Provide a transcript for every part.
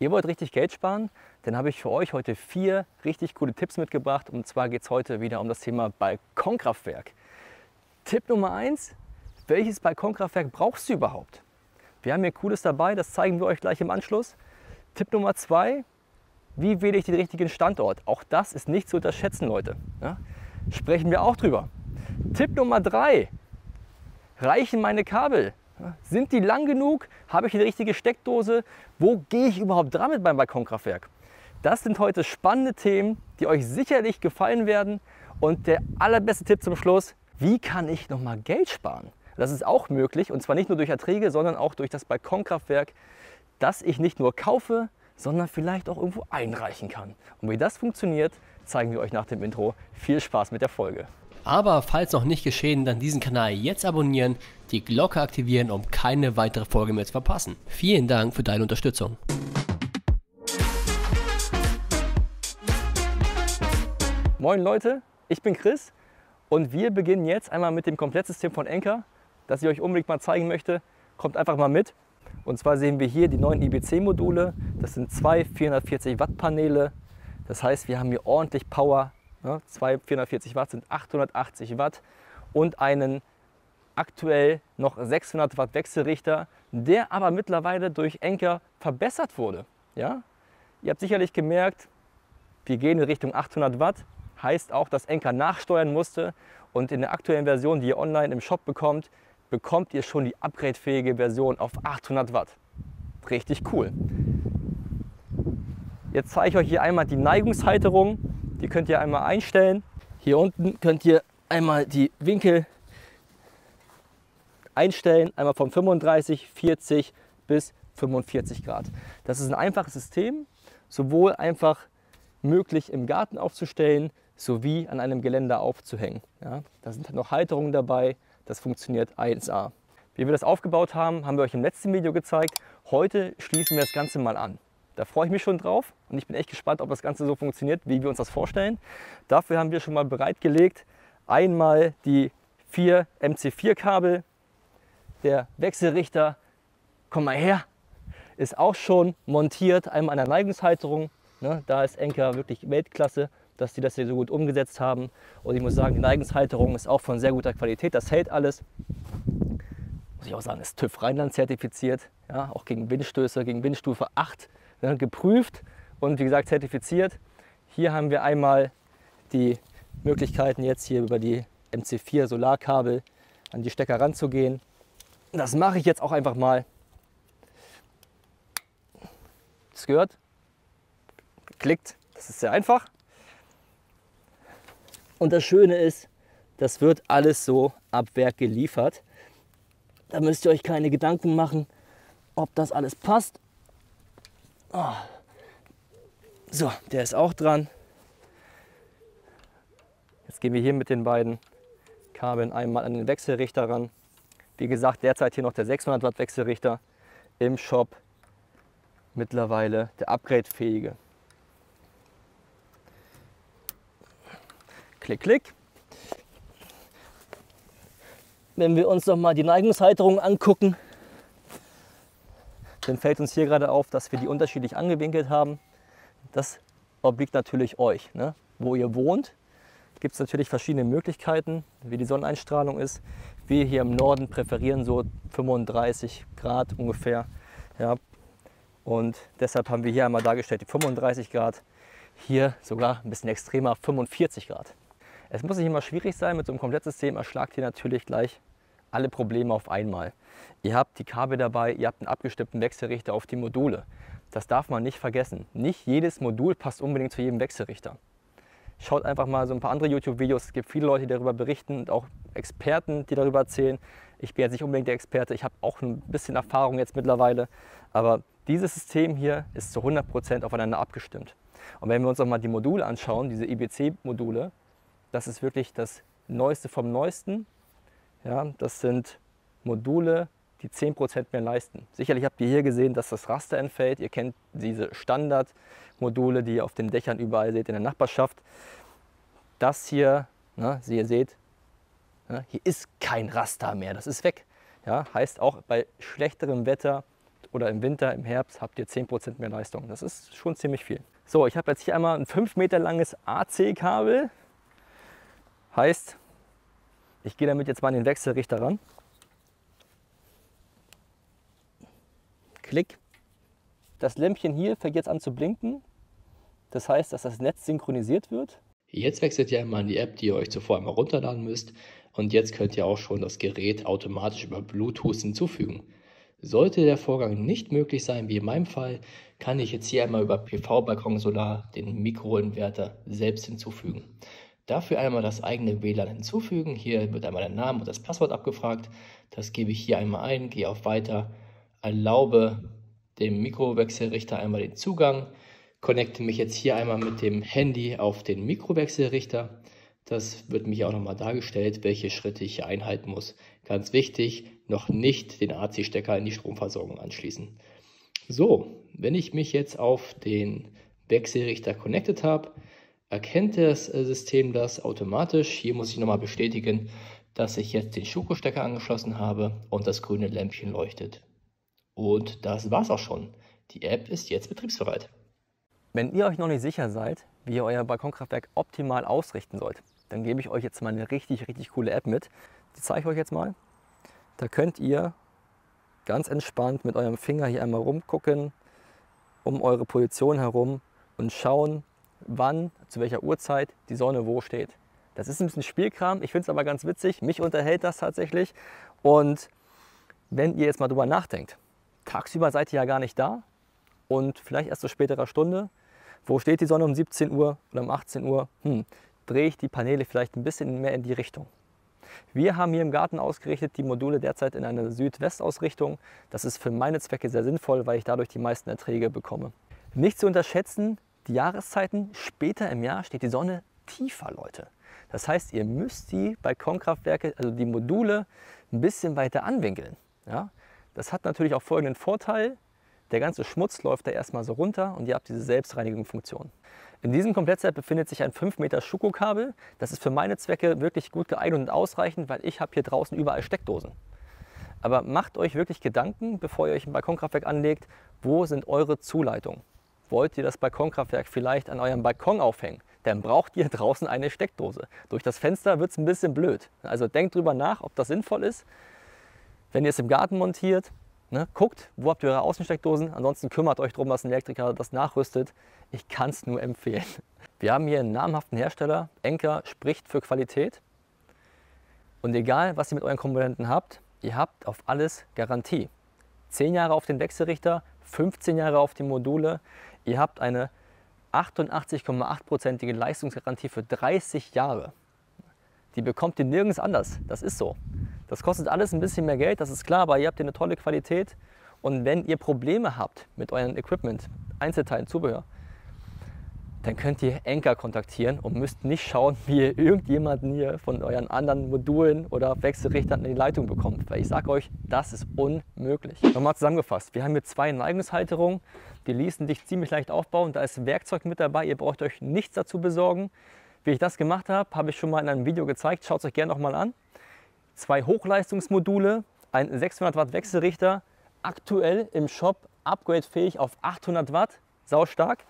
Ihr wollt richtig Geld sparen? Dann habe ich für euch heute vier richtig coole Tipps mitgebracht. Und zwar geht es heute wieder um das Thema Balkonkraftwerk. Tipp Nummer eins: Welches Balkonkraftwerk brauchst du überhaupt? Wir haben hier Cooles dabei, das zeigen wir euch gleich im Anschluss. Tipp Nummer zwei: Wie wähle ich den richtigen Standort? Auch das ist nicht zu unterschätzen, Leute. Ja? Sprechen wir auch drüber. Tipp Nummer drei: Reichen meine Kabel? Sind die lang genug? Habe ich die richtige Steckdose? Wo gehe ich überhaupt dran mit meinem Balkonkraftwerk? Das sind heute spannende Themen, die euch sicherlich gefallen werden. Und der allerbeste Tipp zum Schluss, wie kann ich nochmal Geld sparen? Das ist auch möglich und zwar nicht nur durch Erträge, sondern auch durch das Balkonkraftwerk, das ich nicht nur kaufe, sondern vielleicht auch irgendwo einreichen kann. Und wie das funktioniert, zeigen wir euch nach dem Intro. Viel Spaß mit der Folge. Aber falls noch nicht geschehen, dann diesen Kanal jetzt abonnieren, die Glocke aktivieren, um keine weitere Folge mehr zu verpassen. Vielen Dank für deine Unterstützung. Moin Leute, ich bin Chris und wir beginnen jetzt einmal mit dem Komplettsystem von Enker, das ich euch unbedingt mal zeigen möchte. Kommt einfach mal mit. Und zwar sehen wir hier die neuen IBC-Module. Das sind zwei 440 Watt Paneele. Das heißt, wir haben hier ordentlich Power Ne? Zwei 440 Watt sind 880 Watt und einen aktuell noch 600 Watt Wechselrichter, der aber mittlerweile durch Enker verbessert wurde. Ja? Ihr habt sicherlich gemerkt, wir gehen in Richtung 800 Watt, heißt auch, dass Enker nachsteuern musste und in der aktuellen Version, die ihr online im Shop bekommt, bekommt ihr schon die upgradefähige Version auf 800 Watt. Richtig cool. Jetzt zeige ich euch hier einmal die Neigungshalterung die könnt ihr einmal einstellen. Hier unten könnt ihr einmal die Winkel einstellen, einmal von 35, 40 bis 45 Grad. Das ist ein einfaches System, sowohl einfach möglich im Garten aufzustellen, sowie an einem Geländer aufzuhängen. Ja, da sind noch Halterungen dabei, das funktioniert 1A. Wie wir das aufgebaut haben, haben wir euch im letzten Video gezeigt. Heute schließen wir das Ganze mal an. Da freue ich mich schon drauf und ich bin echt gespannt, ob das Ganze so funktioniert, wie wir uns das vorstellen. Dafür haben wir schon mal bereitgelegt einmal die vier MC4-Kabel. Der Wechselrichter, komm mal her, ist auch schon montiert, einmal an der Neigungshalterung. Ne, da ist Enker wirklich Weltklasse, dass die das hier so gut umgesetzt haben. Und ich muss sagen, die Neigungshalterung ist auch von sehr guter Qualität. Das hält alles. Muss ich auch sagen, ist TÜV Rheinland zertifiziert. Ja, auch gegen Windstöße, gegen Windstufe 8 ne, geprüft und wie gesagt zertifiziert. Hier haben wir einmal die Möglichkeiten jetzt hier über die MC4 Solarkabel an die Stecker ranzugehen. Das mache ich jetzt auch einfach mal. Das gehört. Geklickt. Das ist sehr einfach. Und das Schöne ist, das wird alles so ab Werk geliefert. Da müsst ihr euch keine Gedanken machen, ob das alles passt Oh. So, der ist auch dran. Jetzt gehen wir hier mit den beiden Kabeln einmal an den Wechselrichter ran. Wie gesagt, derzeit hier noch der 600 Watt Wechselrichter im Shop. Mittlerweile der upgradefähige. Klick, klick. Wenn wir uns noch mal die Neigungshalterung angucken, dann fällt uns hier gerade auf, dass wir die unterschiedlich angewinkelt haben. Das obliegt natürlich euch. Ne? Wo ihr wohnt, gibt es natürlich verschiedene Möglichkeiten, wie die Sonneneinstrahlung ist. Wir hier im Norden präferieren so 35 Grad ungefähr. Ja. Und deshalb haben wir hier einmal dargestellt die 35 Grad. Hier sogar ein bisschen extremer 45 Grad. Es muss nicht immer schwierig sein, mit so einem Komplettsystem erschlagt ihr natürlich gleich alle Probleme auf einmal. Ihr habt die Kabel dabei, ihr habt einen abgestimmten Wechselrichter auf die Module. Das darf man nicht vergessen. Nicht jedes Modul passt unbedingt zu jedem Wechselrichter. Schaut einfach mal so ein paar andere YouTube-Videos. Es gibt viele Leute, die darüber berichten und auch Experten, die darüber erzählen. Ich bin jetzt nicht unbedingt der Experte, ich habe auch ein bisschen Erfahrung jetzt mittlerweile. Aber dieses System hier ist zu 100% aufeinander abgestimmt. Und wenn wir uns nochmal die Module anschauen, diese IBC-Module, das ist wirklich das Neueste vom Neuesten. Ja, das sind Module, die 10% mehr leisten. Sicherlich habt ihr hier gesehen, dass das Raster entfällt. Ihr kennt diese Standardmodule, die ihr auf den Dächern überall seht in der Nachbarschaft. Das hier, ne, ihr seht, ne, hier ist kein Raster mehr, das ist weg. Ja, heißt auch bei schlechterem Wetter oder im Winter, im Herbst habt ihr 10% mehr Leistung. Das ist schon ziemlich viel. So, ich habe jetzt hier einmal ein 5 Meter langes AC-Kabel. Heißt, ich gehe damit jetzt mal an den Wechselrichter ran. Klick. Das Lämpchen hier fängt jetzt an zu blinken. Das heißt, dass das Netz synchronisiert wird. Jetzt wechselt ihr einmal an die App, die ihr euch zuvor einmal runterladen müsst. Und jetzt könnt ihr auch schon das Gerät automatisch über Bluetooth hinzufügen. Sollte der Vorgang nicht möglich sein, wie in meinem Fall, kann ich jetzt hier einmal über PV-Balkon Solar den Mikroinverter selbst hinzufügen. Dafür einmal das eigene WLAN hinzufügen. Hier wird einmal der Name und das Passwort abgefragt. Das gebe ich hier einmal ein, gehe auf Weiter, erlaube dem Mikrowechselrichter einmal den Zugang, connecte mich jetzt hier einmal mit dem Handy auf den Mikrowechselrichter. Das wird mich auch nochmal dargestellt, welche Schritte ich hier einhalten muss. Ganz wichtig, noch nicht den AC-Stecker in die Stromversorgung anschließen. So, wenn ich mich jetzt auf den Wechselrichter connected habe, erkennt das äh, System das automatisch. Hier muss ich nochmal bestätigen, dass ich jetzt den Schuko-Stecker angeschlossen habe und das grüne Lämpchen leuchtet. Und das war's auch schon. Die App ist jetzt betriebsbereit. Wenn ihr euch noch nicht sicher seid, wie ihr euer Balkonkraftwerk optimal ausrichten sollt, dann gebe ich euch jetzt mal eine richtig, richtig coole App mit. Die zeige ich euch jetzt mal. Da könnt ihr ganz entspannt mit eurem Finger hier einmal rumgucken, um eure Position herum und schauen, wann, zu welcher Uhrzeit die Sonne wo steht. Das ist ein bisschen Spielkram, ich finde es aber ganz witzig, mich unterhält das tatsächlich. Und wenn ihr jetzt mal drüber nachdenkt, tagsüber seid ihr ja gar nicht da und vielleicht erst zu späterer Stunde, wo steht die Sonne um 17 Uhr oder um 18 Uhr? Hm, drehe ich die Paneele vielleicht ein bisschen mehr in die Richtung. Wir haben hier im Garten ausgerichtet die Module derzeit in eine Süd-West-Ausrichtung. Das ist für meine Zwecke sehr sinnvoll, weil ich dadurch die meisten Erträge bekomme. Nicht zu unterschätzen, die Jahreszeiten, später im Jahr steht die Sonne tiefer, Leute. Das heißt, ihr müsst die Balkonkraftwerke, also die Module, ein bisschen weiter anwinkeln. Ja? Das hat natürlich auch folgenden Vorteil. Der ganze Schmutz läuft da erstmal so runter und ihr habt diese Selbstreinigungsfunktion. In diesem Komplettset befindet sich ein 5 Meter Schuko-Kabel. Das ist für meine Zwecke wirklich gut geeignet und ausreichend, weil ich habe hier draußen überall Steckdosen. Aber macht euch wirklich Gedanken, bevor ihr euch ein Balkonkraftwerk anlegt, wo sind eure Zuleitungen? Wollt ihr das Balkonkraftwerk vielleicht an eurem Balkon aufhängen? Dann braucht ihr draußen eine Steckdose. Durch das Fenster wird es ein bisschen blöd. Also denkt drüber nach, ob das sinnvoll ist. Wenn ihr es im Garten montiert, ne, guckt, wo habt ihr eure Außensteckdosen. Ansonsten kümmert euch darum, dass ein Elektriker das nachrüstet. Ich kann es nur empfehlen. Wir haben hier einen namhaften Hersteller. Enker spricht für Qualität. Und egal, was ihr mit euren Komponenten habt, ihr habt auf alles Garantie. 10 Jahre auf den Wechselrichter, 15 Jahre auf die Module. Ihr habt eine 88,8%ige Leistungsgarantie für 30 Jahre. Die bekommt ihr nirgends anders. Das ist so. Das kostet alles ein bisschen mehr Geld, das ist klar, aber ihr habt hier eine tolle Qualität. Und wenn ihr Probleme habt mit eurem Equipment, Einzelteilen, Zubehör, dann könnt ihr Enker kontaktieren und müsst nicht schauen, wie ihr irgendjemanden hier von euren anderen Modulen oder Wechselrichtern in die Leitung bekommt. Weil ich sage euch, das ist unmöglich. Nochmal zusammengefasst, wir haben hier zwei Neigungshalterungen, die ließen sich ziemlich leicht aufbauen. Da ist Werkzeug mit dabei, ihr braucht euch nichts dazu besorgen. Wie ich das gemacht habe, habe ich schon mal in einem Video gezeigt, schaut es euch gerne nochmal an. Zwei Hochleistungsmodule, ein 600 Watt Wechselrichter, aktuell im Shop upgradefähig auf 800 Watt, saustark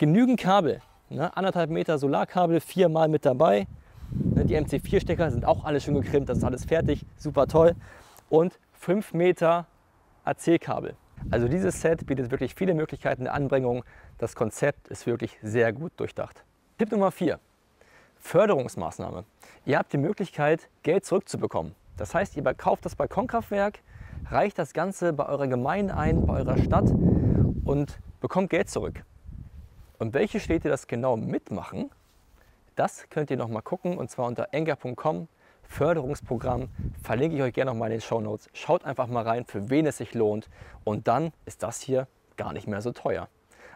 genügend Kabel. Ne? Anderthalb Meter Solarkabel, viermal mit dabei. Ne? Die MC4-Stecker sind auch alles schon gekrimmt, das ist alles fertig, super toll. Und 5 Meter AC-Kabel. Also dieses Set bietet wirklich viele Möglichkeiten der Anbringung. Das Konzept ist wirklich sehr gut durchdacht. Tipp Nummer 4. Förderungsmaßnahme. Ihr habt die Möglichkeit, Geld zurückzubekommen. Das heißt, ihr kauft das Balkonkraftwerk, reicht das Ganze bei eurer Gemeinde ein, bei eurer Stadt und bekommt Geld zurück. Und welche Städte das genau mitmachen, das könnt ihr noch mal gucken und zwar unter enker.com Förderungsprogramm. Verlinke ich euch gerne noch mal in den Show Notes. Schaut einfach mal rein, für wen es sich lohnt. Und dann ist das hier gar nicht mehr so teuer.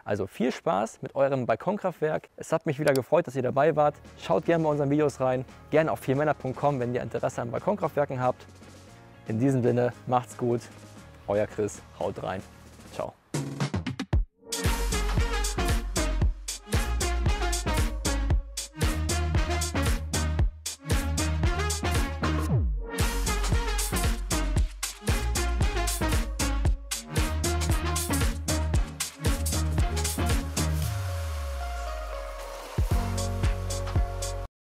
Also viel Spaß mit eurem Balkonkraftwerk. Es hat mich wieder gefreut, dass ihr dabei wart. Schaut gerne bei unseren Videos rein. Gerne auf viermänner.com, wenn ihr Interesse an Balkonkraftwerken habt. In diesem Sinne, macht's gut. Euer Chris, haut rein. Ciao.